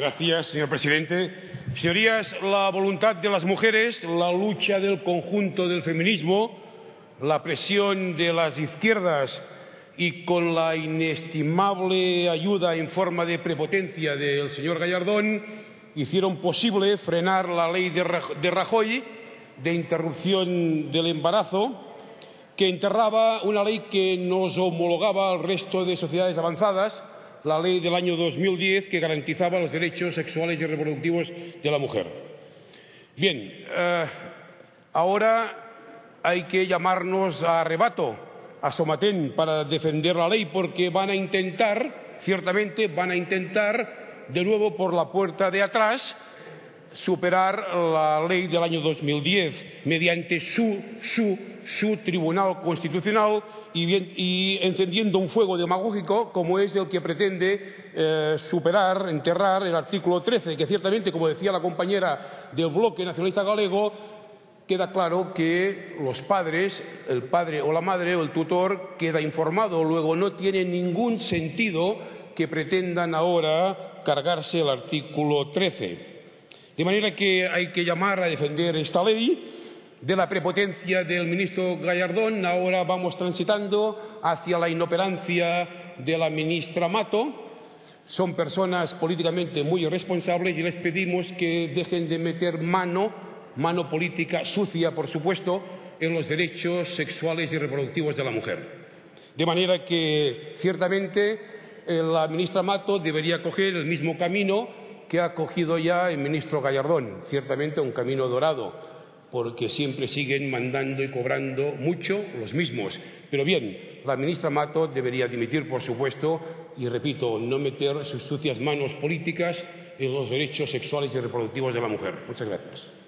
Gracias, señor presidente. Señorías, la voluntad de las mujeres, la lucha del conjunto del feminismo, la presión de las izquierdas y con la inestimable ayuda en forma de prepotencia del señor Gallardón hicieron posible frenar la ley de Rajoy de interrupción del embarazo que enterraba una ley que nos homologaba al resto de sociedades avanzadas la ley del año 2010 que garantizaba los derechos sexuales y reproductivos de la mujer. Bien, eh, ahora hay que llamarnos a arrebato, a somatén, para defender la ley, porque van a intentar, ciertamente, van a intentar de nuevo por la puerta de atrás superar la ley del año 2010 mediante su, su, su Tribunal Constitucional y, encendiendo un fuego demagógico como es el que pretende eh, superar, enterrar el artículo 13, que ciertamente, como decía la compañera del bloque nacionalista galego, queda claro que los padres, el padre o la madre o el tutor queda informado. Luego no tiene ningún sentido que pretendan ahora cargarse el artículo 13. De manera que hay que llamar a defender esta ley de la prepotencia del ministro Gallardón, ahora vamos transitando hacia la inoperancia de la ministra Mato. Son personas políticamente muy irresponsables y les pedimos que dejen de meter mano, mano política sucia, por supuesto, en los derechos sexuales y reproductivos de la mujer. De manera que, ciertamente, eh, la ministra Mato debería coger el mismo camino que ha cogido ya el ministro Gallardón, ciertamente un camino dorado porque siempre siguen mandando y cobrando mucho los mismos. Pero bien, la ministra Mato debería dimitir, por supuesto, y repito, no meter sus sucias manos políticas en los derechos sexuales y reproductivos de la mujer. Muchas gracias.